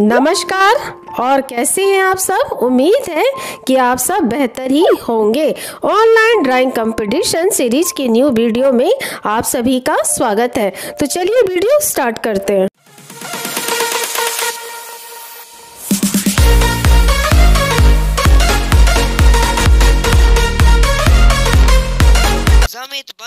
नमस्कार। और कैसे हैं आप सब? उम्मीद है कि आप सब बेहतर ही होंगे। ऑनलाइन ड्राइंग कंपटीशन सीरीज़ के न्यू वीडियो में आप सभी का स्वागत है। तो चलिए वीडियो स्टार्ट करते हैं।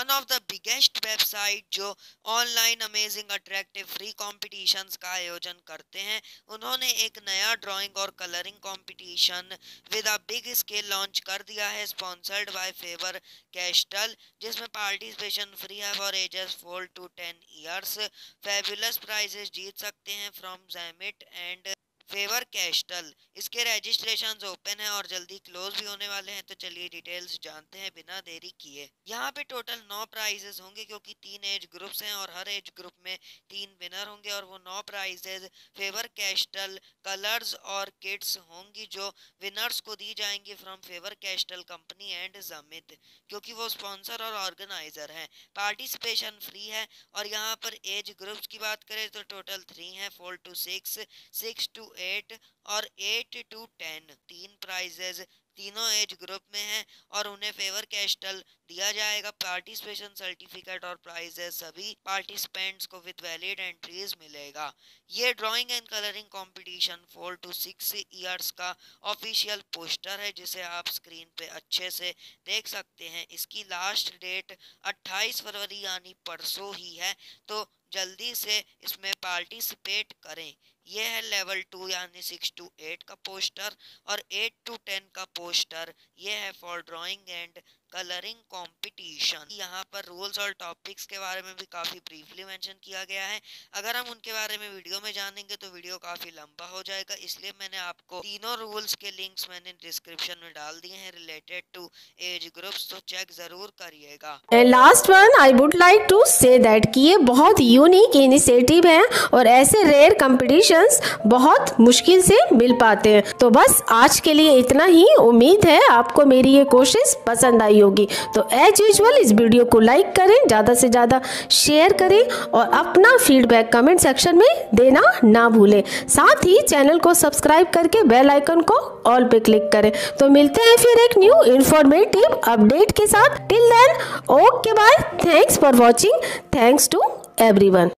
One of the biggest website जो online amazing attractive free competitions का आयोजन करते हैं, उन्होंने एक नया ड्राइंग और colouring competition with a big scale launch कर दिया है स्पॉन्सर्ड बाय फेवर कैस्टल जिसमें पार्टिसिपेशन फ्री है for ages four to ten years fabulous prizes जीत सकते हैं फ्रॉम जैमिट एंड फेवर कैस्टल इसके रजिस्ट्रेशन ओपन है और जल्दी क्लोज भी होने वाले हैं तो चलिए डिटेल्स जानते हैं बिना देरी किए। यहाँ पे टोटल नौ प्राइजेस होंगे क्योंकि तीन एज ग्रुप्स हैं और हर एज ग्रुप में तीन विनर होंगे और वो नौ प्राइजेज फेवर कैस्टल कलर्स और किट्स होंगी जो विनर्स को दी जाएँगी from Faber Castell company and Jamit क्योंकि वो स्पॉन्सर और ऑर्गेनाइजर हैं। पार्टिसिपेशन फ्री है और यहाँ पर एज ग्रुप्स की बात करें तो टोटल थ्री हैं four to six six to eight और एट टू टेन तीन प्राइजेज तीनों एज ग्रुप में हैं और उन्हें फेवर कैस्टल दिया जाएगा। पार्टिसिपेशन सर्टिफिकेट और प्राइजेस सभी पार्टिसिपेंट्स को विद वैलिड एंट्रीज मिलेगा। ये drawing and colouring competition four to six years का ऑफिशियल पोस्टर है, जिसे आप स्क्रीन पे अच्छे से देख सकते हैं। इसकी लास्ट डेट 28 फरवरी यानी परसों ही है। तो जल्दी से इसमें पार्टिसिपेट करें। यह है लेवल टू यानी सिक्स टू एट का पोस्टर और एट टू टेन का पोस्टर यह है for drawing and colouring competition यहाँ पर रूल्स और टॉपिक्स के बारे में भी काफ़ी ब्रीफली मेंशन किया गया है। अगर हम उनके बारे में वीडियो में जानेंगे तो वीडियो काफ़ी लंबा हो जाएगा, इसलिए मैंने आपको तीनों रूल्स के लिंक्स मैंने डिस्क्रिप्शन में डाल दिए हैं रिलेटेड टू एज ग्रुप्स तो चेक ज़रूर करिएगा। Last one I would like to say that कि ये बहुत यूनिक इनिशिएटिव है और ऐसे रेयर कॉम्पिटिशन्स बहुत मुश्किल से मिल पाते हैं। तो बस आज के लिए इतना ही। उम्मीद है आपको मेरी ये कोशिश पसंद आई होगी। तो एज यूजल इस वीडियो को लाइक करें, ज़्यादा से ज़्यादा शेयर करें और अपना फीडबैक कमेंट सेक्शन में देना ना भूलें। साथ ही चैनल को सब्सक्राइब करके बेल आइकन को ऑल पे क्लिक करें। तो मिलते हैं फिर एक न्यू इन्फॉर्मेटिव अपडेट के साथ। Till then okay bye thanks for watching thanks to everyone.